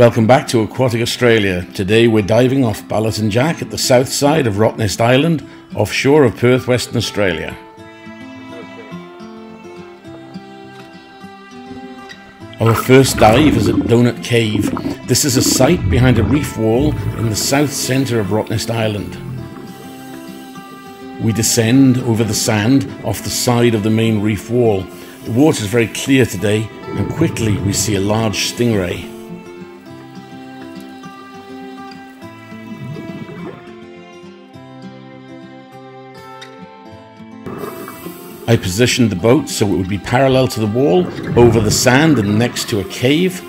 Welcome back to Aquatic Australia. Today we're diving off Balloton Jack at the south side of Rottnest Island, offshore of Perth, Western Australia. Our first dive is at Doughnut Cave. This is a site behind a reef wall in the south centre of Rottnest Island. We descend over the sand off the side of the main reef wall. The water is very clear today, and quickly we see a large stingray. I positioned the boat so it would be parallel to the wall, over the sand and next to a cave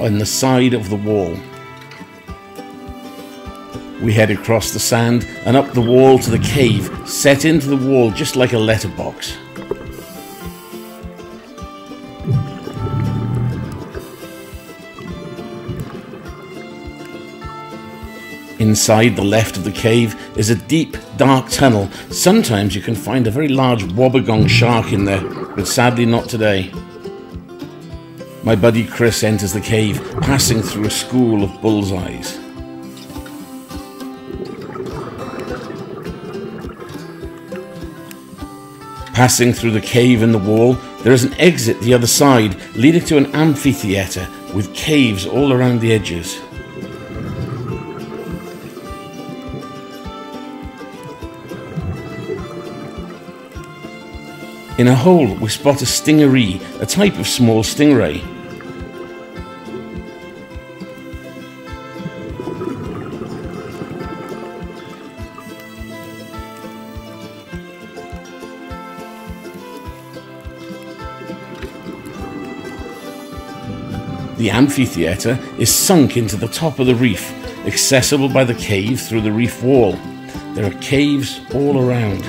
on the side of the wall. We head across the sand and up the wall to the cave, set into the wall just like a letterbox. Inside the left of the cave is a deep, dark tunnel. Sometimes you can find a very large wobbegong shark in there, but sadly not today. My buddy Chris enters the cave, passing through a school of bullseyes. Passing through the cave and the wall, there is an exit the other side, leading to an amphitheatre with caves all around the edges. In a hole, we spot a stingaree, a type of small stingray. The amphitheatre is sunk into the top of the reef, accessible by the cave through the reef wall. There are caves all around.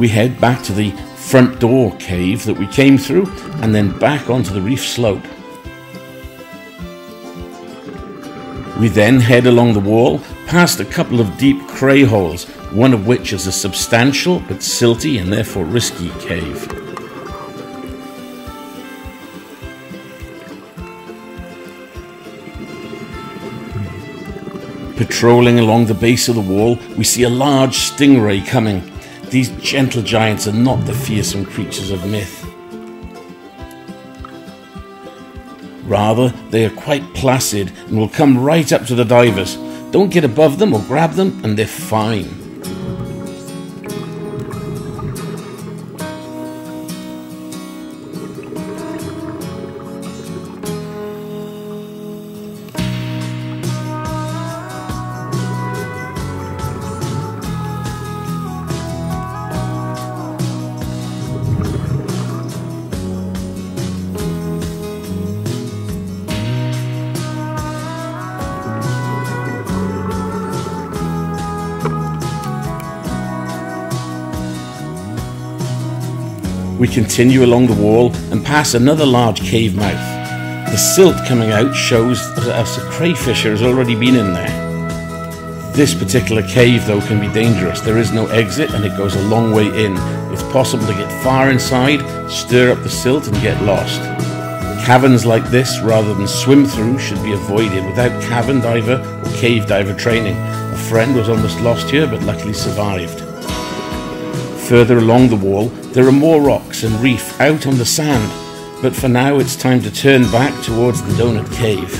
We head back to the front door cave that we came through and then back onto the reef slope. We then head along the wall past a couple of deep cray holes, one of which is a substantial but silty and therefore risky cave. Patrolling along the base of the wall, we see a large stingray coming. These gentle giants are not the fearsome creatures of myth. Rather, they are quite placid and will come right up to the divers. Don't get above them or grab them, and they're fine. We continue along the wall and pass another large cave mouth. The silt coming out shows that a crayfisher has already been in there. This particular cave, though, can be dangerous. There is no exit and it goes a long way in. It's possible to get far inside, stir up the silt, and get lost. Caverns like this, rather than swim through, should be avoided without cavern diver or cave diver training. A friend was almost lost here, but luckily survived. Further along the wall, there are more rocks and reef out on the sand, but for now it's time to turn back towards the Doughnut Cave.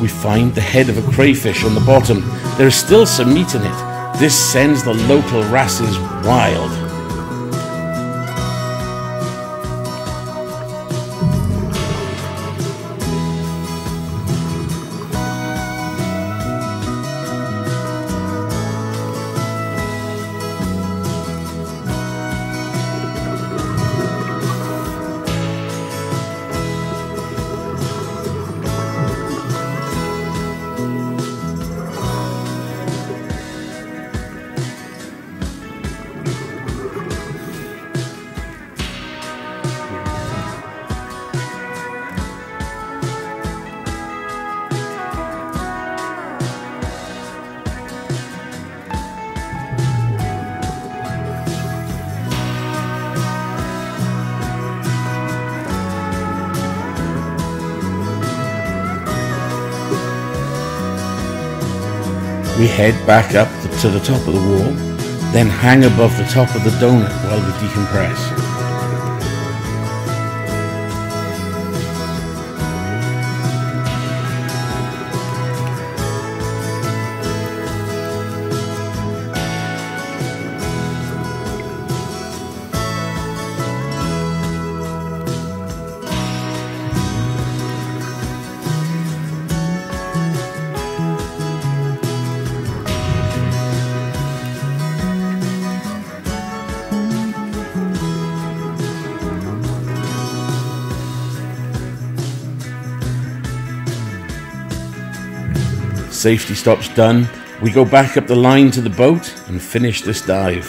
We find the head of a crayfish on the bottom. There is still some meat in it. This sends the local wrasses wild. We head back up to the top of the wall, then hang above the top of the donut while we decompress. Safety stops done. We go back up the line to the boat and finish this dive.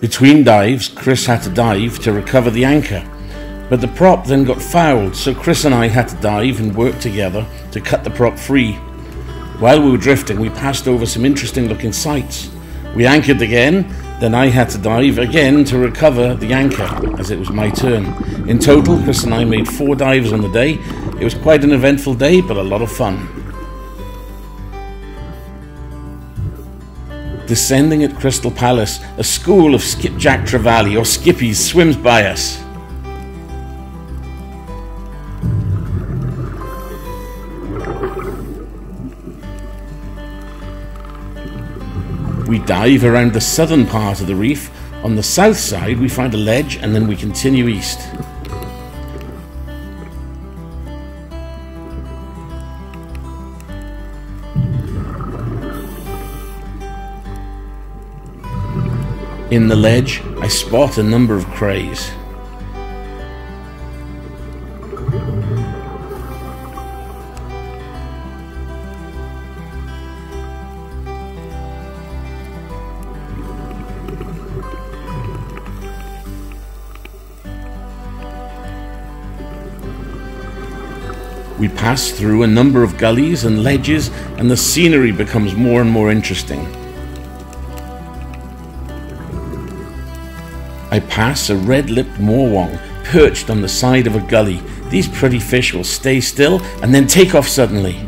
Between dives, Chris had to dive to recover the anchor, but the prop then got fouled, so Chris and I had to dive and work together to cut the prop free. While we were drifting, we passed over some interesting looking sights. We anchored again, then I had to dive again to recover the anchor, as it was my turn. In total, Chris and I made four dives on the day, it was quite an eventful day, but a lot of fun. Descending at Crystal Palace, a school of skipjack trevally or skippies swims by us. We dive around the southern part of the reef. On the south side, we find a ledge and then we continue east. In the ledge, I spot a number of crays. We pass through a number of gullies and ledges, and the scenery becomes more and more interesting. I pass a red-lipped morwong perched on the side of a gully. These pretty fish will stay still and then take off suddenly.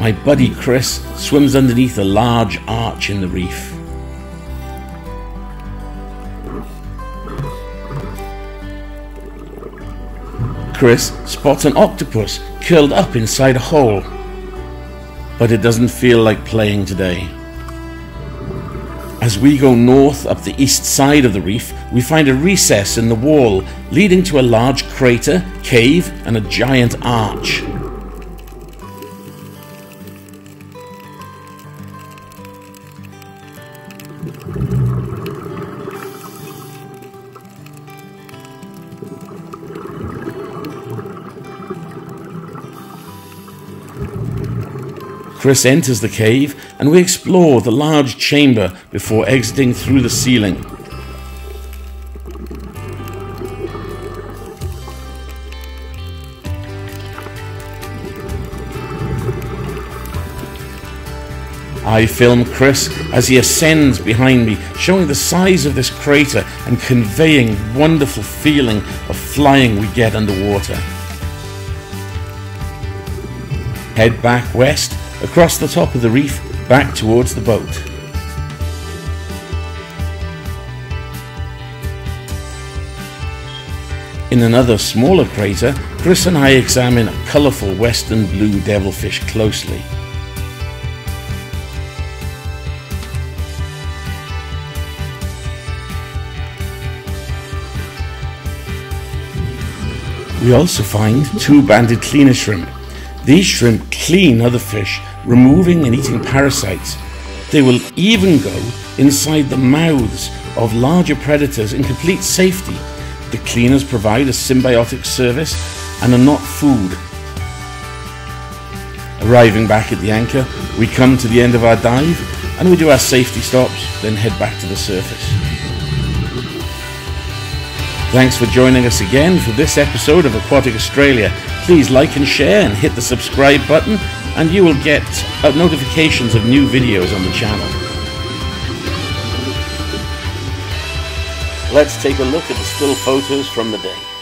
My buddy Chris swims underneath a large arch in the reef. Chris spots an octopus curled up inside a hole but it doesn't feel like playing today. As we go north up the east side of the reef, we find a recess in the wall leading to a large crater, cave, and a giant arch. Chris enters the cave and we explore the large chamber before exiting through the ceiling. I film Chris as he ascends behind me, showing the size of this crater and conveying wonderful feeling of flying we get underwater. Head back west across the top of the reef back towards the boat. In another smaller crater, Chris and I examine a colourful western blue devilfish closely. We also find two banded cleaner shrimp. These shrimp clean other fish removing and eating parasites. They will even go inside the mouths of larger predators in complete safety. The cleaners provide a symbiotic service and are not food. Arriving back at the anchor, we come to the end of our dive and we do our safety stops, then head back to the surface. Thanks for joining us again for this episode of Aquatic Australia. Please like and share and hit the subscribe button and you will get uh, notifications of new videos on the channel. Let's take a look at the still photos from the day.